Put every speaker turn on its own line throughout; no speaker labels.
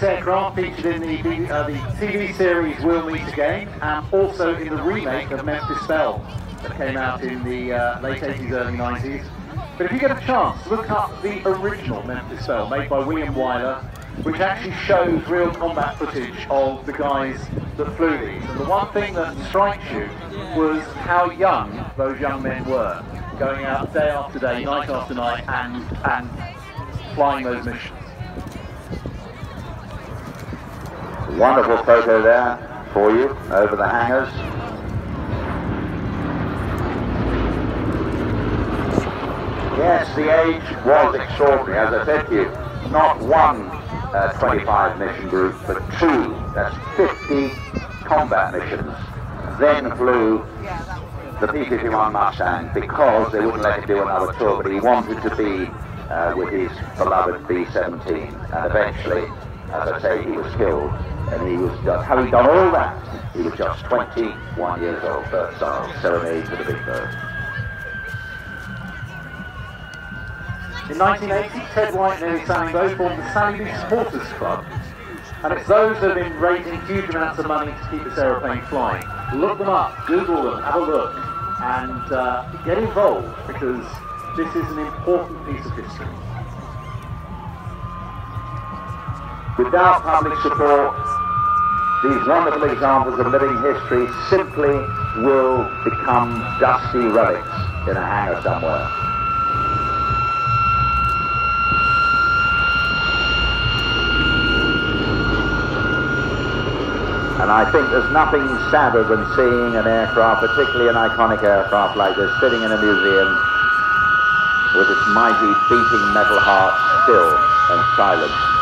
This aircraft featured in the, uh, the TV series We'll Meet Again and also in the remake of Memphis Belle that came out in the uh, late 80s, early 90s. But if you get a chance, look up the original Memphis Belle made by William Wyler, which actually shows real combat footage of the guys that flew these. And the one thing that strikes you was how young those young men were, going out day after day, night after night, and, and flying those missions.
Wonderful photo there for you over the hangars. Yes, the age was extraordinary, as I said to you. Not one uh, 25 mission group, but two. That's 50 combat missions. Then flew the P-51 Mustang because they wouldn't let him do another tour, but he wanted to be uh, with his beloved B-17. And eventually, as I say, he was killed. And he was just, having done all that, he was just 21 years old, Bert Stiles, Serenade for the Big Bird.
In 1980, Ted White and Elly Sallingboe formed the Beach Supporters Club. And it's those who have been raising huge amounts of money to keep this aeroplane flying. Look them up, Google them, have a look, and uh, get involved because this is an important piece of history.
Without public support, these wonderful examples of living history simply will become dusty relics in a hangar somewhere. And I think there's nothing sadder than seeing an aircraft, particularly an iconic aircraft like this, sitting in a museum with its mighty beating metal heart still and silent.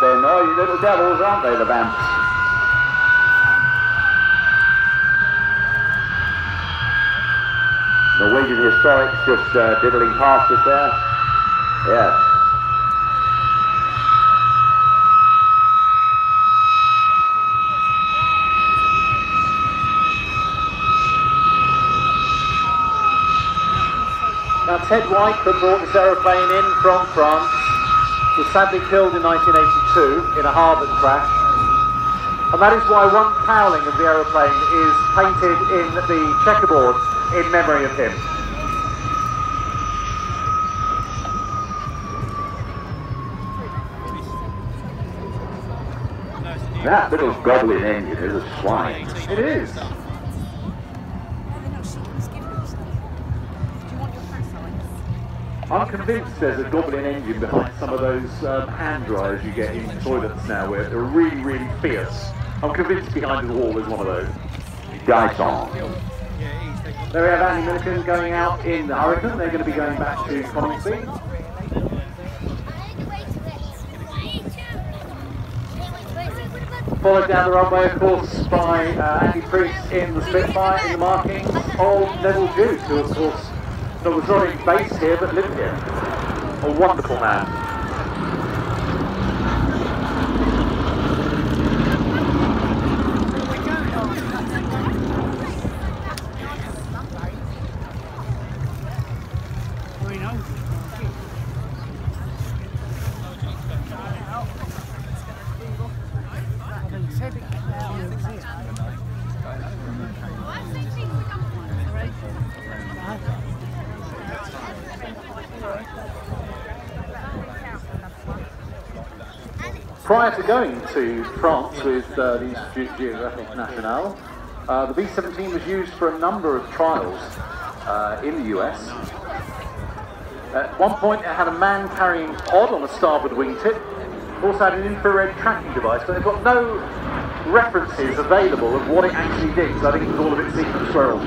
They're noisy little devils, aren't they, the vamps? Norwegian Historics just uh, diddling past us there. Yes.
Now Ted White, that brought this aeroplane in from France, was sadly killed in 1982 in a Harvard crash. And that is why one cowling of the aeroplane is painted in the checkerboard in memory of him.
That little goblin engine is a swine.
It is. I'm convinced there's a Goblin engine behind some of those um, hand dryers you get in toilets now where they're really, really fierce. I'm convinced behind the wall is one of those.
Dyson.
There we have Andy Milliken going out in the Hurricane. They're going to be going back to Coningsby. Followed down the runway, of course, by uh, Andy Priest in the Spitfire in the markings of Neville Duke, who, of course, not was not in base here but lived here. A wonderful man. Prior to going to France with uh, the Institut Geographique National, uh, the B-17 was used for a number of trials uh, in the US. At one point it had a man-carrying pod on the starboard wingtip, also had an infrared tracking device, but they've got no references available of what it actually did, so I think it was all a bit secret swirl.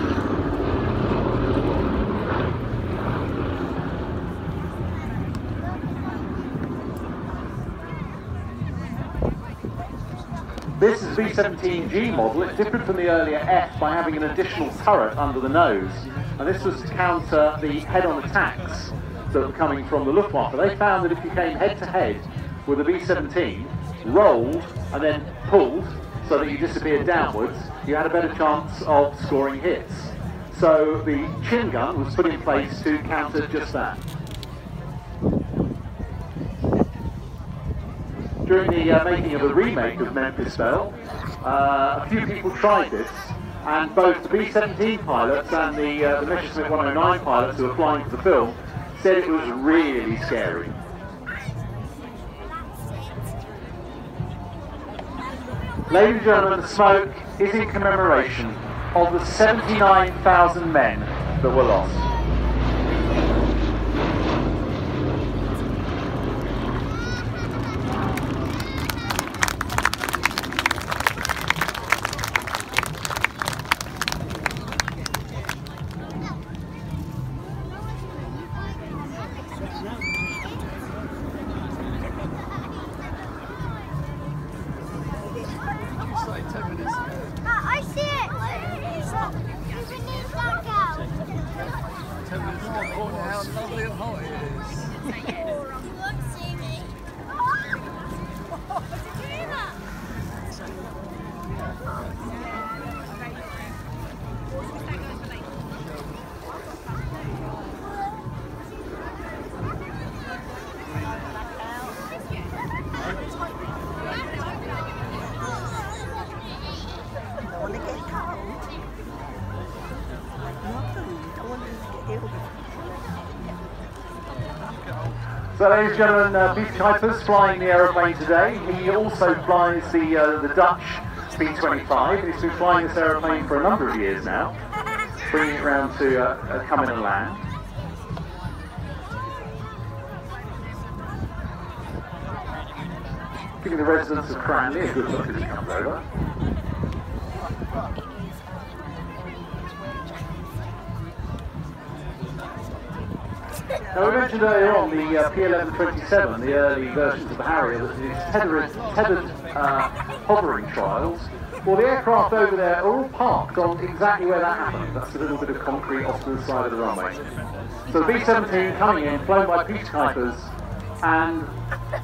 This is B-17G model. It's different from the earlier F by having an additional turret under the nose. And this was to counter the head-on attacks that were coming from the Luftwaffe. They found that if you came head-to-head with a B-17, rolled and then pulled so that you disappeared downwards, you had a better chance of scoring hits. So the chin gun was put in place to counter just that. During the uh, making of the remake of Memphis Belle, uh, a few people tried this, and both the B-17 pilots and the, uh, the Messerschmitt 109 pilots who were flying for the film said it was really scary. Ladies and gentlemen, the smoke is in commemoration of the 79,000 men that were lost. oh, how lovely it is. So ladies and gentlemen, uh, Peter Kuipers flying the aeroplane today. He also flies the, uh, the Dutch B-25. He's been flying this aeroplane for a number of years now, bringing it around to uh, uh, come in and land. Giving the residents of Cranleigh a good look as he comes over. Now we mentioned earlier on the uh, P1127, the early versions of the Harrier, that tethered, tethered uh, hovering trials. Well, the aircraft over there are all parked on exactly where that happened. That's a little bit of concrete off to the side of the runway. So the B-17 coming in, flown by Kuipers, and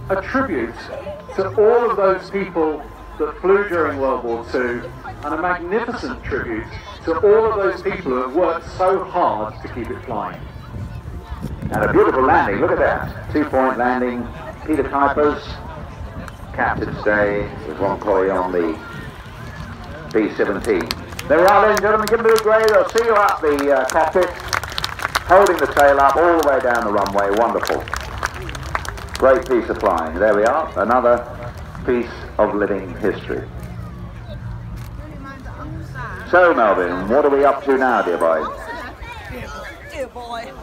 a tribute to all of those people that flew during World War II, and a magnificent tribute to all of those people who have worked so hard to keep it flying.
And a beautiful landing, look at that. Two-point landing, Peter Kuipers, captain Day with Ron Colley on the B-17. There we are, and gentlemen, give wave. I'll see you up the uh, cockpit, holding the tail up all the way down the runway. Wonderful. Great piece of flying. There we are, another piece of living history. So, Melvin, what are we up to now, dear boy?
Dear boy.